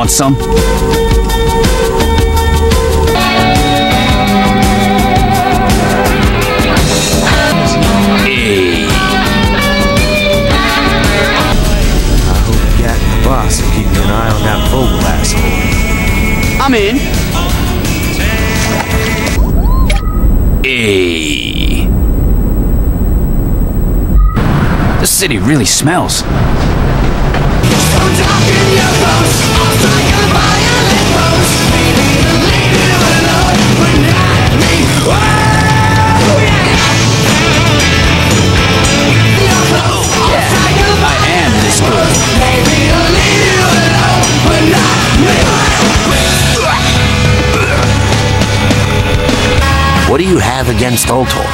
Want some? Hey. I hope Gat and the boss are keeping an eye on that Vogel asshole. I'm in. Hey. The city really smells. I What do you have against Ultor?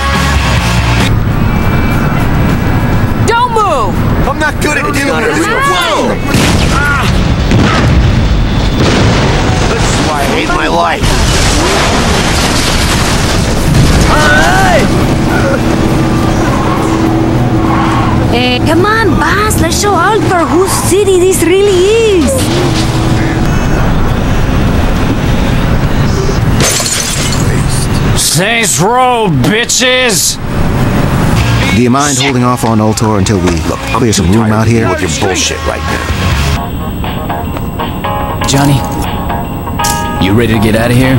Don't move! I'm not good at dealing with this. Whoa! This is why I hate my life. Eh, come on, boss. Let's show Ultor whose city this really is. Saints Row, bitches! Do you mind holding off on Ultor until we clear some room out here? With your bullshit right now. Johnny, you ready to get out of here?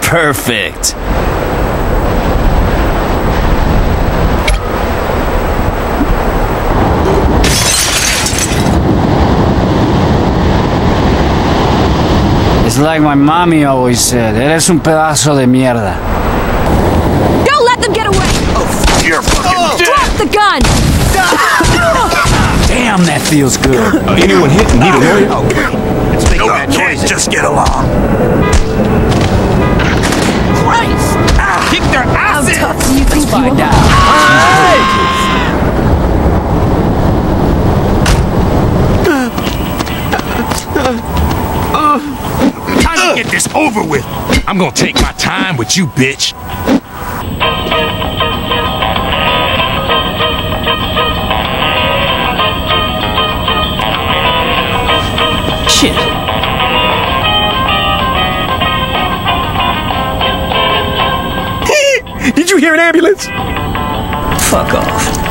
Perfect. It's like my mommy always said, eres un pedazo de mierda. Don't let them get away! Oh, you're fucking dead! Drop the gun! Damn, that feels good. Uh, anyone hit and need a lawyer? Okay. Let's make that noise. Just get along. Christ! Ah, kick their asses! How asses! tough do you think you Find are? out. Time to get this over with. I'm gonna take my time with you, bitch. Shit. Did you hear an ambulance? Fuck off.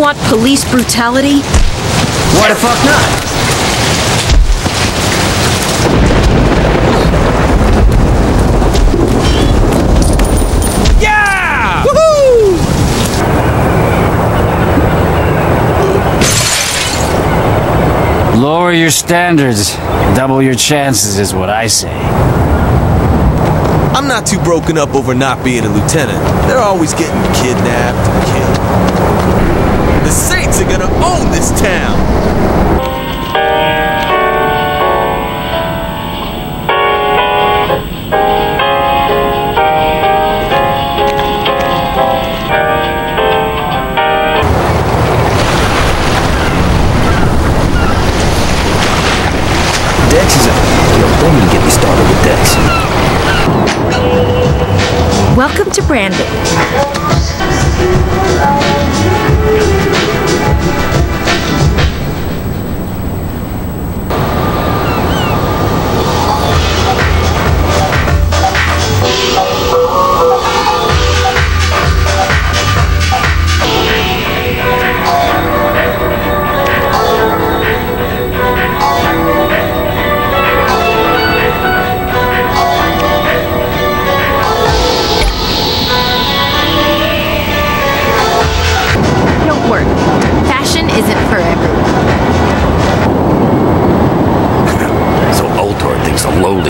Want police brutality? Why the fuck not? Yeah! Lower your standards, double your chances is what I say. I'm not too broken up over not being a lieutenant. They're always getting kidnapped and killed. The Saints are gonna own this town. Dex is a... Yo, don't even get me started with Dex. Welcome to Brandon.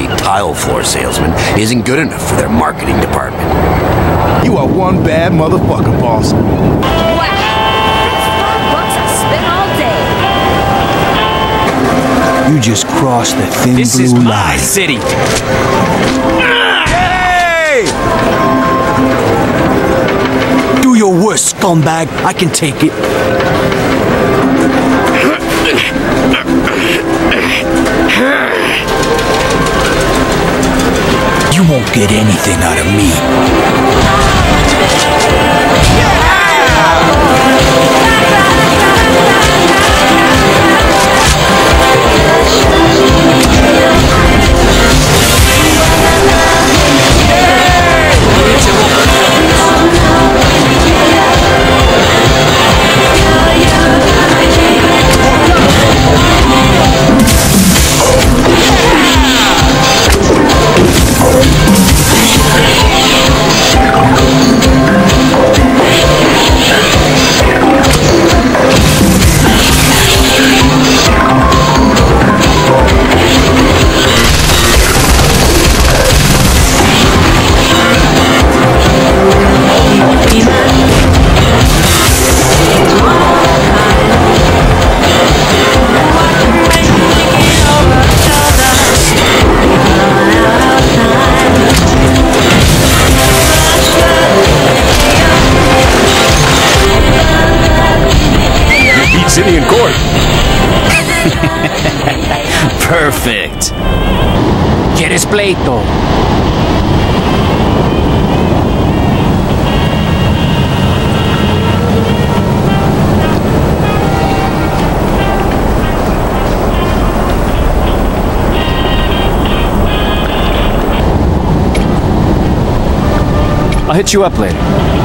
Thinks tile floor salesman isn't good enough for their marketing department. You are one bad motherfucker, boss. Wow! That's five bucks I spent all day. You just crossed the thin This blue is my line. city. Hey! Do your worst, scumbag. I can take it. Get anything out of me. Perfect. ¿Quieres pleito? I'll hit you up later.